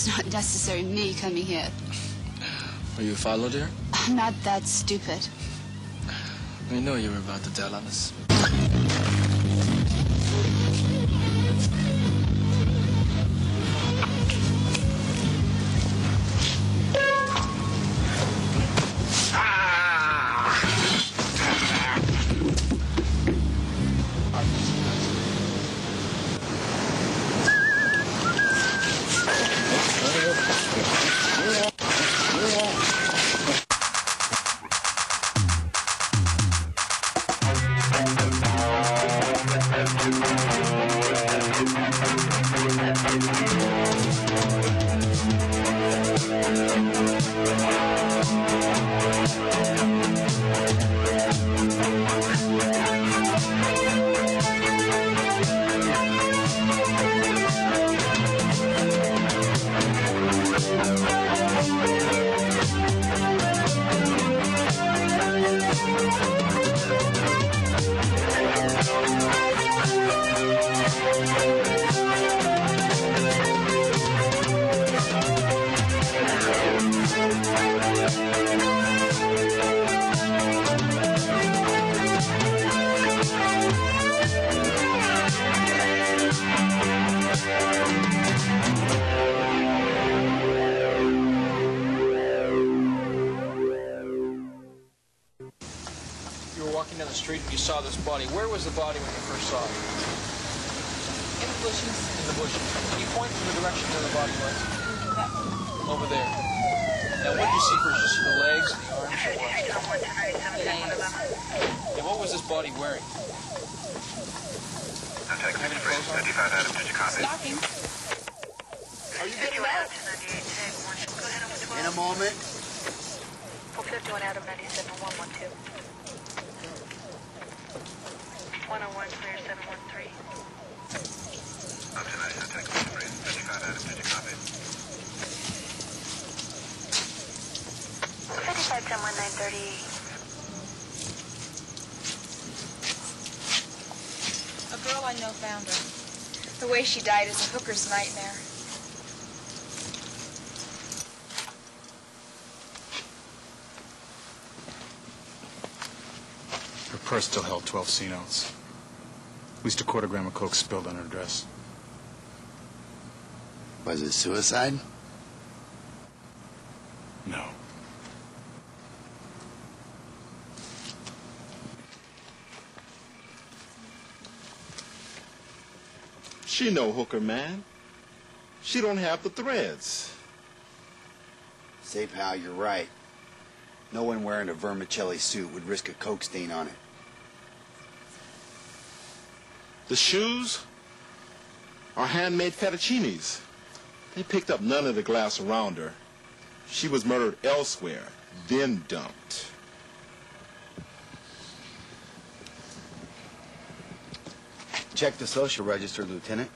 Was not necessary, me coming here. Were you followed here? I'm not that stupid. We know you were about to tell on us. Bushes. In the bushes. Can you point to the direction where the body was? Over there. Now, what did you see first? Just the legs, the arms, or what? And what was this body wearing? Have any clothes on? Stocking. Are you getting out? In a moment. 451 Adam 97 112. 101 clear 713. A girl I know found her. The way she died is a hooker's nightmare. Her purse still held 12 C notes. At least a quarter gram of coke spilled on her dress. Was it suicide? No. She no hooker, man. She don't have the threads. Say, pal, you're right. No one wearing a vermicelli suit would risk a coke stain on it. The shoes are handmade fettuccinis. They picked up none of the glass around her. She was murdered elsewhere, then dumped. Check the social register, Lieutenant.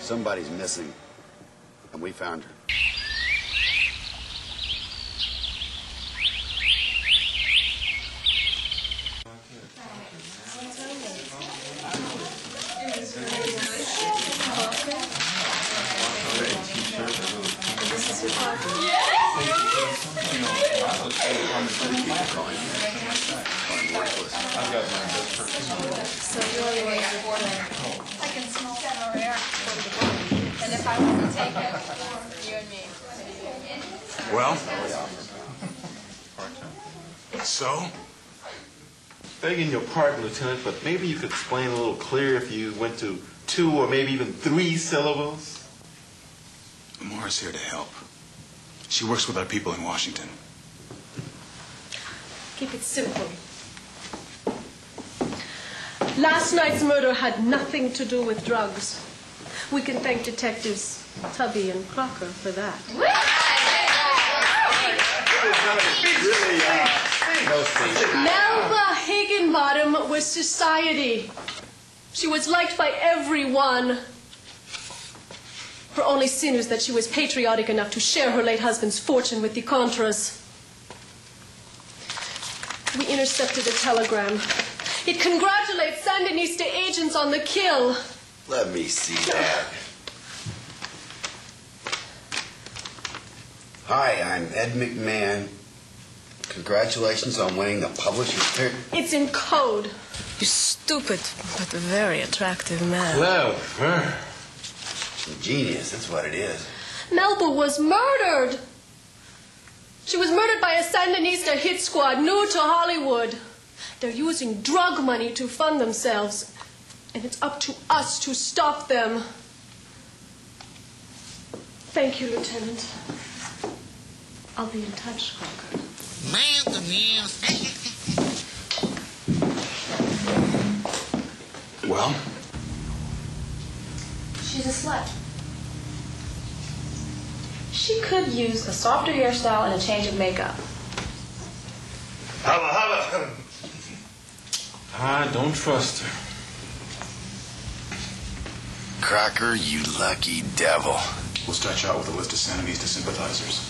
Somebody's missing, and we found her. I can that air. And if I want to take it, you and me. Well? So? Begging your pardon, Lieutenant, but maybe you could explain a little clearer if you went to two or maybe even three syllables. Laura's here to help. She works with our people in Washington. Keep it simple. Last night's murder had nothing to do with drugs. We can thank detectives Tubby and Crocker for that. Melba Higginbottom was society. She was liked by everyone. Her only sin was that she was patriotic enough to share her late husband's fortune with the Contras. We intercepted a telegram. It congratulates Sandinista agents on the kill. Let me see that. Hi, I'm Ed McMahon. Congratulations on winning the publisher's pick. It's in code. You stupid but a very attractive man. Clever. Genius, that's what it is. Melba was murdered. She was murdered by a Sandinista hit squad new to Hollywood. They're using drug money to fund themselves. And it's up to us to stop them. Thank you, Lieutenant. I'll be in touch, Crocker. Well, She's a slut. She could use a softer hairstyle and a change of makeup. Hubba, hubba. I don't trust her. Crocker, you lucky devil. we'll start you out with a list of Sandinista sympathizers.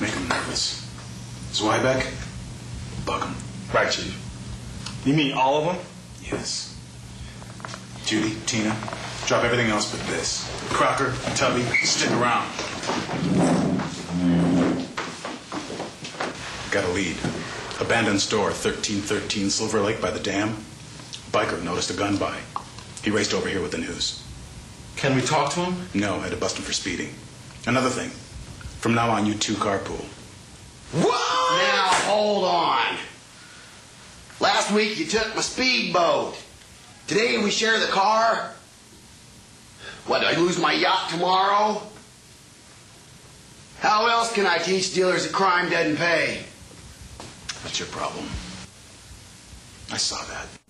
Make them nervous. Zweibeck, bug them. Right, Chief. You mean all of them? Yes. Judy, Tina, drop everything else but this. Crocker, Tubby, stick around. Got a lead. Abandoned store, 1313 Silver Lake by the dam. Biker noticed a gun by. He raced over here with the news. Can we talk to him? No, I had to bust him for speeding. Another thing. From now on, you two carpool. What? Now, hold on. Last week you took my speedboat. Today we share the car. What, do I lose my yacht tomorrow? How else can I teach dealers that crime doesn't pay? That's your problem. I saw that.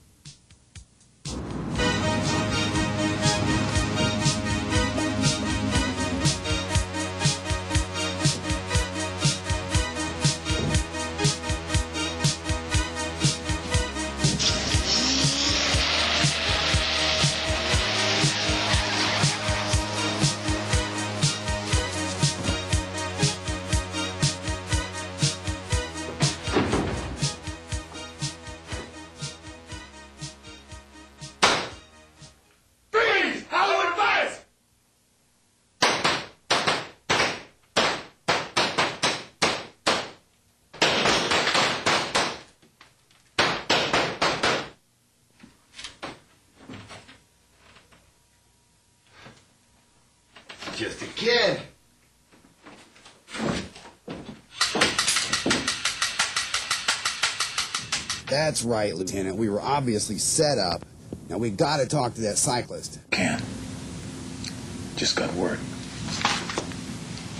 That's right, Lieutenant. We were obviously set up. Now we gotta talk to that cyclist. Can't. Just got word.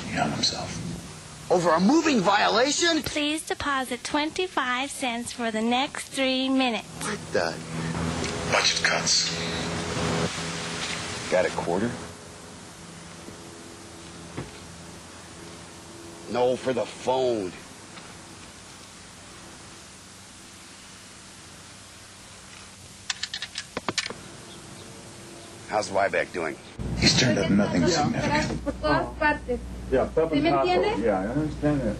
He hung himself. Over a moving violation? Please deposit 25 cents for the next three minutes. What the? Budget cuts. Got a quarter? No, for the phone. How's Wyback doing? He's turned up nothing significant. Por todas partes. Yeah, ¿Sí me entiendes? Yeah, I understand that.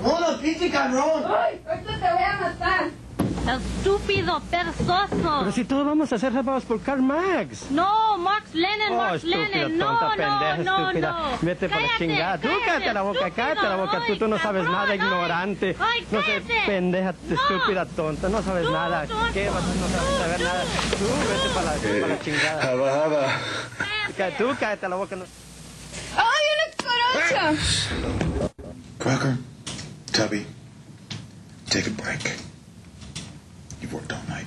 ¡Mono, pinche cabrón! ¡Ay! ¡Ahorita te voy a matar! Estúpido, perezoso. Pero si todos vamos a ser salvados por Karl Marx. No, Marx Lenin, Oh, Marx estúpida, Lenin. No, tonta, no, pendeja, no, estúpida. no. Vete para la Cállate, chingada. Tú cállate, cállate la boca, cállate la boca. Tú, tú no sabes nada, ignorante. Ay, no sé, cállate. pendeja, estúpida, tonta. No sabes nada. ¿Qué vas a no sabes saber nada? Tú vete para la, para la chingada. Cá- Tú cállate la boca. No. ¡Ay, una cucaracha! Crocker, Tubby, take a break. You've worked all night.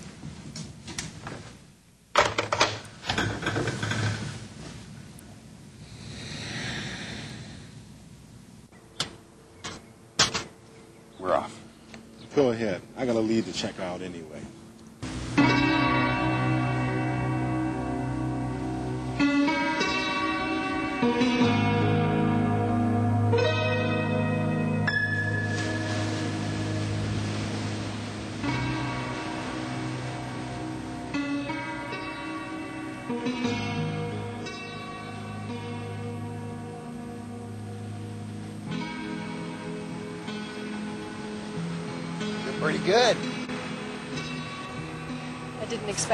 We're off. Go ahead. I got a lead to check out anyway.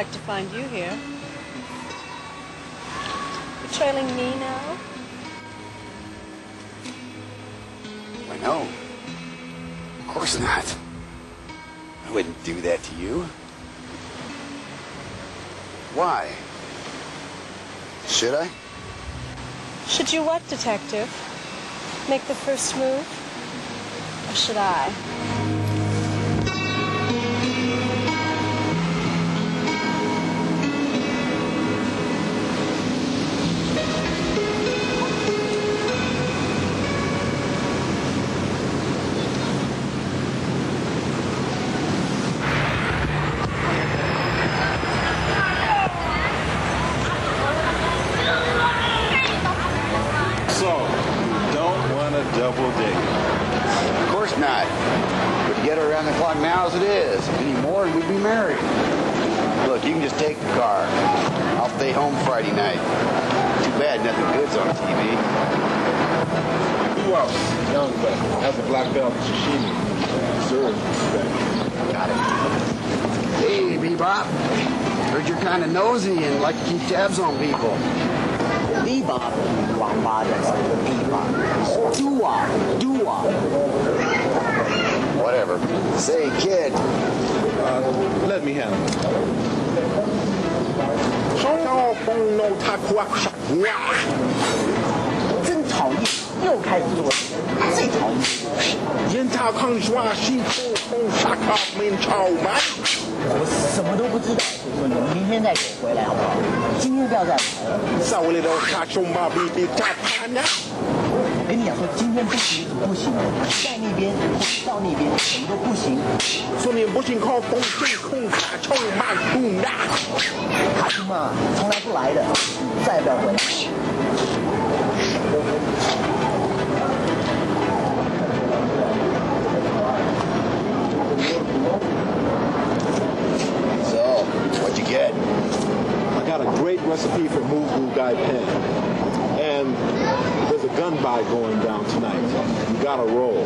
Expect to find you here. You're trailing me now? Why, no. Of course not. I wouldn't do that to you. Why? Should I? Should you what, detective? Make the first move? Or should I? had nothing good on TV. Who else? Young but has a black belt in sashimi. Deserves respect. Got it. Hey, Bebop. Heard you're kind of nosy and like to keep tabs on people. Bebop, Wambadas, Bebop. Doo-wop, doo Whatever. Say, kid. Uh, let me handle it. 超风 no 他夸哇！真讨厌，又开始做最讨厌。人他抗刷西口红沙卡面超满。我什么都不知道，所以说你明天再给我回来好不好？今天不要再来了。萨维雷都卡熊巴比比他他呢？我跟你讲说，今天不行不行，在那边或到那边什么都不行。说你不行，靠风正空卡冲满空的。卡丘嘛，从来不来的，再也不要回来。So, what you get? I got a great recipe for Mugu Gai Pen. And there's a gun buy going down tonight. You gotta roll.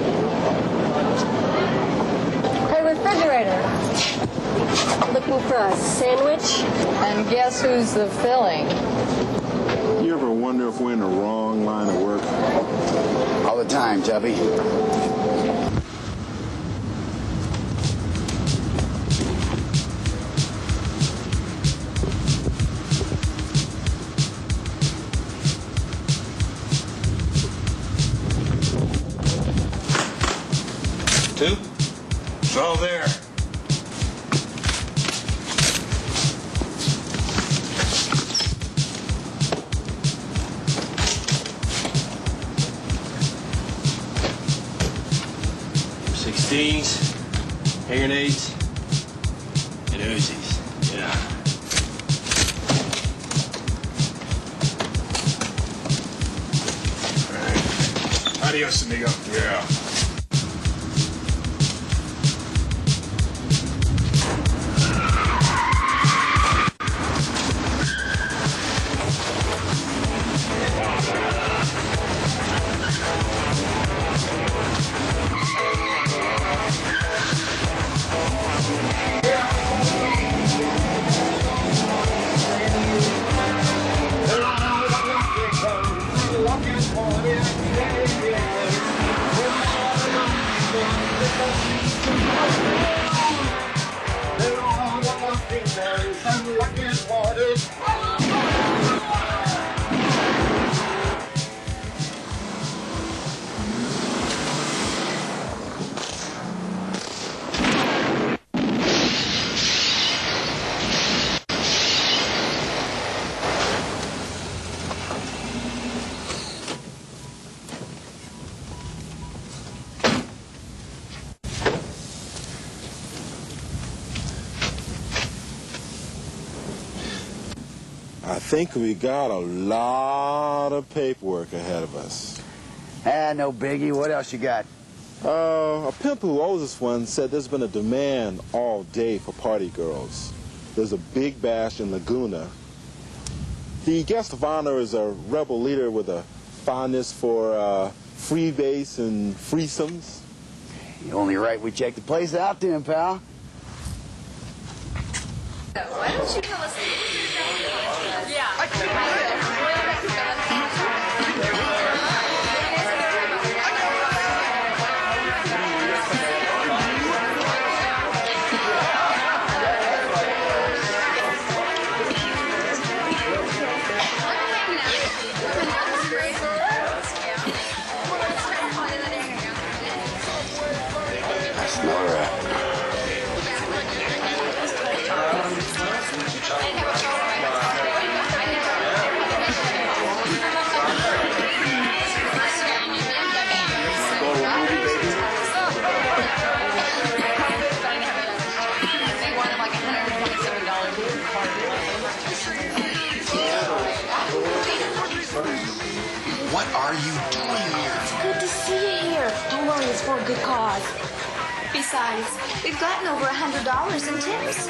Hey, refrigerator. Looking for a sandwich? And guess who's the filling? You ever wonder if we're in the wrong line of work? All the time, Tubby. Two? It's all there. Sixteens, hand grenades, and Uzis. Yeah. Adios, amigo. Yeah. Think we got a lot of paperwork ahead of us. Ah, no biggie. What else you got? Uh, a pimp who owes us one said there's been a demand all day for party girls. There's a big bash in Laguna. The guest of honor is a rebel leader with a fondness for uh, freebase and threesomes. You only right we check the place out then, pal. Why don't you tell us? Yeah. Besides, we've gotten over a hundred dollars in tips.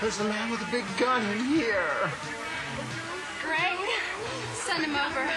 There's a man with a big gun in here. Greg, send him over.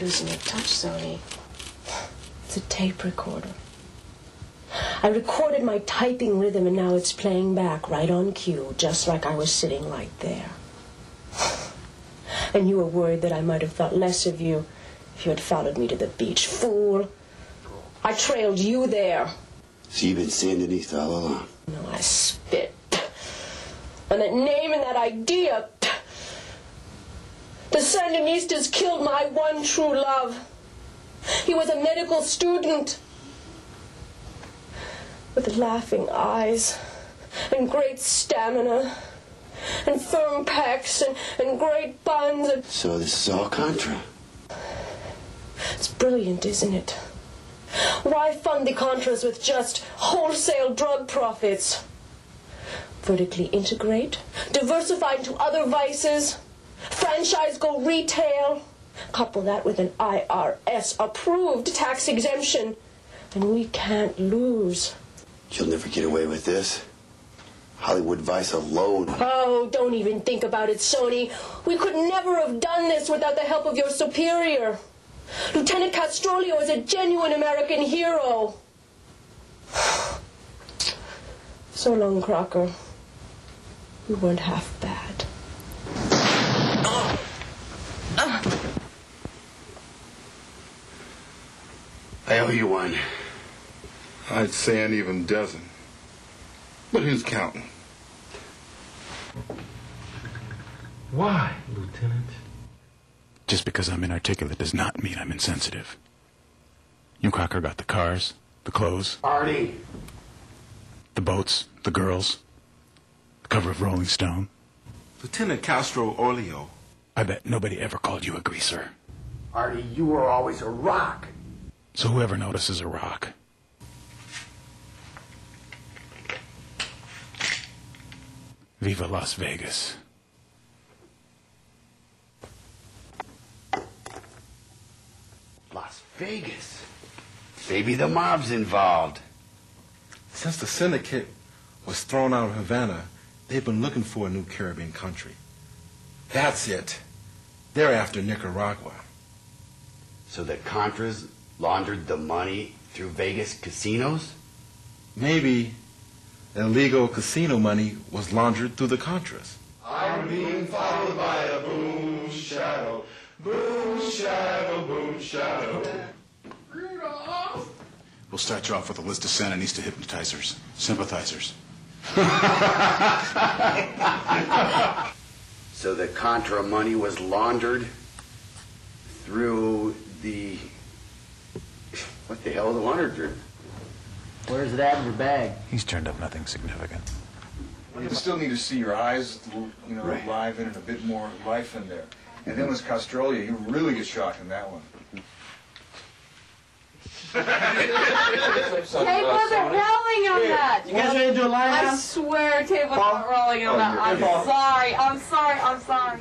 Losing your touch, Sonny. It's a tape recorder. I recorded my typing rhythm and now it's playing back right on cue, just like I was sitting right there. And you were worried that I might have thought less of you if you had followed me to the beach. Fool! I trailed you there. So you've been seeing Denise all along. No, I spit. And that name and that idea. The Sandinistas killed my one true love. He was a medical student with laughing eyes and great stamina and firm pecs and, and great buns. And... So this is all Contra. It's brilliant, isn't it? Why fund the Contras with just wholesale drug profits? Vertically integrate, diversify into other vices, franchise go retail, couple that with an IRS approved tax exemption, and we can't lose. You'll never get away with this. Hollywood Vice alone. Oh, don't even think about it, Sonny. We could never have done this without the help of your superior. Lieutenant Castrolio is a genuine American hero. So long, Crocker. You weren't half bad. I owe you one. I'd say an even dozen. But who's counting? Why, Lieutenant? Just because I'm inarticulate does not mean I'm insensitive. You and Crocker got the cars, the clothes, Artie. the boats, the girls, the cover of Rolling Stone. Lieutenant Castrolio. I bet nobody ever called you a greaser. Artie, you were always a rock. So whoever notices a rock. Viva Las Vegas. Las Vegas. Maybe the mob's involved. Since the syndicate was thrown out of Havana, they've been looking for a new Caribbean country. That's it. They're after Nicaragua. So the Contras laundered the money through Vegas casinos? Maybe illegal casino money was laundered through the Contras. I'm being followed by a boom shadow. Boom shadow, boom shadow. We'll start you off with a list of Sandinista hypnotizers, sympathizers. So the Contra money was laundered through the. What the hell is it laundered through? Where's it at in your bag? He's turned up nothing significant. You still need to see your eyes, you know, Right. live in and a bit more life in there. And then with Castrolio. you really get shocked in that one. Hey, Buzz, they're rolling on that. You guys ready to do a line I now? swear, Table's Paul? not rolling on Oh, that. I'm sorry. I'm sorry. I'm sorry.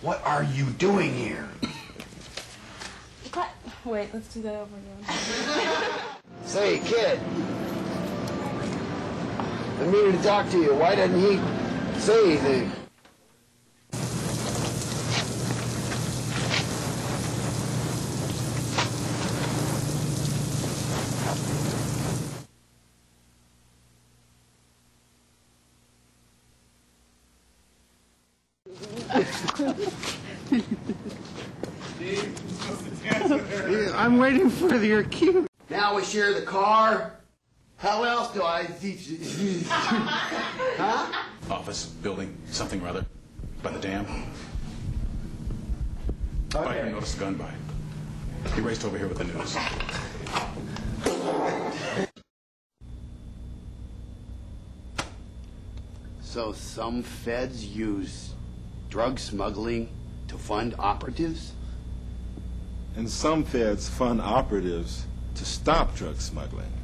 What are you doing here? Wait, let's do that over again. Say, kid. I needed to talk to you. Why didn't he say anything? I'm waiting for your cue. Now we share the car. How else do I teach you? huh? Office, building, something or other. By the dam. Biker noticed a gun by. He raced over here with the news. So some feds use drug smuggling to fund operatives? And some feds fund operatives to stop drug smuggling.